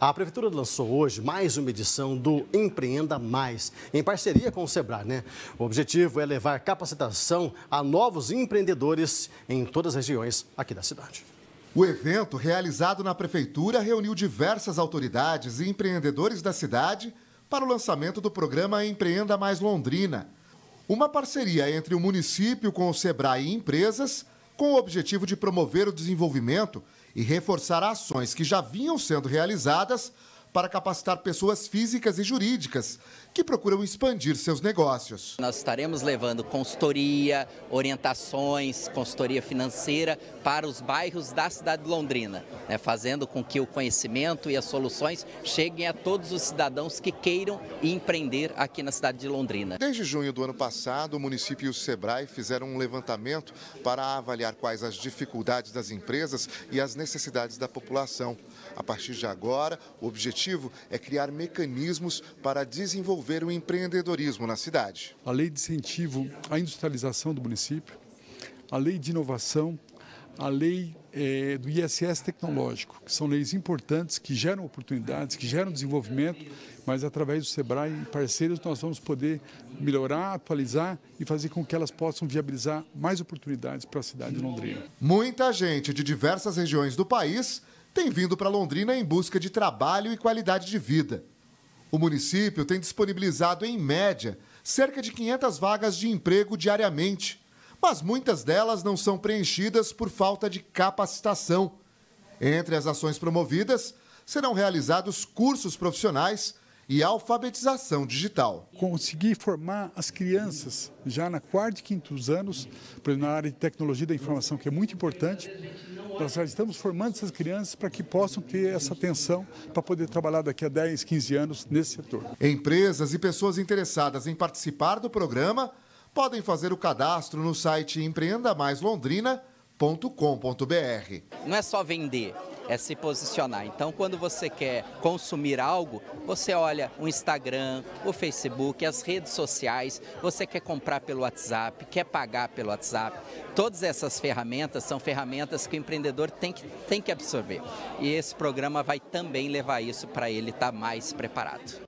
A Prefeitura lançou hoje mais uma edição do Empreenda Mais, em parceria com o Sebrae. Né? O objetivo é levar capacitação a novos empreendedores em todas as regiões aqui da cidade. O evento, realizado na Prefeitura, reuniu diversas autoridades e empreendedores da cidade para o lançamento do programa Empreenda Mais Londrina. Uma parceria entre o município com o Sebrae e empresas, com o objetivo de promover o desenvolvimento e reforçar ações que já vinham sendo realizadas para capacitar pessoas físicas e jurídicas que procuram expandir seus negócios. Nós estaremos levando consultoria, orientações, consultoria financeira para os bairros da cidade de Londrina, né, fazendo com que o conhecimento e as soluções cheguem a todos os cidadãos que queiram empreender aqui na cidade de Londrina. Desde junho do ano passado, o município e o SEBRAE fizeram um levantamento para avaliar quais as dificuldades das empresas e as necessidades da população. A partir de agora, o objetivo é criar mecanismos para desenvolver o empreendedorismo na cidade. A lei de incentivo à industrialização do município, a lei de inovação, a lei é, do ISS tecnológico, que são leis importantes que geram oportunidades, que geram desenvolvimento, mas através do SEBRAE e parceiros nós vamos poder melhorar, atualizar e fazer com que elas possam viabilizar mais oportunidades para a cidade de Londrina. Muita gente de diversas regiões do país tem vindo para Londrina em busca de trabalho e qualidade de vida. O município tem disponibilizado, em média, cerca de 500 vagas de emprego diariamente, mas muitas delas não são preenchidas por falta de capacitação. Entre as ações promovidas, serão realizados cursos profissionais e alfabetização digital. Conseguir formar as crianças já na quarta e quintos anos, na área de tecnologia da informação, que é muito importante, nós já estamos formando essas crianças para que possam ter essa atenção para poder trabalhar daqui a 10, 15 anos nesse setor. Empresas e pessoas interessadas em participar do programa podem fazer o cadastro no site empreendamaislondrina.com.br. Não é só vender, é se posicionar. Então, quando você quer consumir algo, você olha o Instagram, o Facebook, as redes sociais, você quer comprar pelo WhatsApp, quer pagar pelo WhatsApp. Todas essas ferramentas são ferramentas que o empreendedor tem que, tem que absorver. E esse programa vai também levar isso para ele estar tá mais preparado.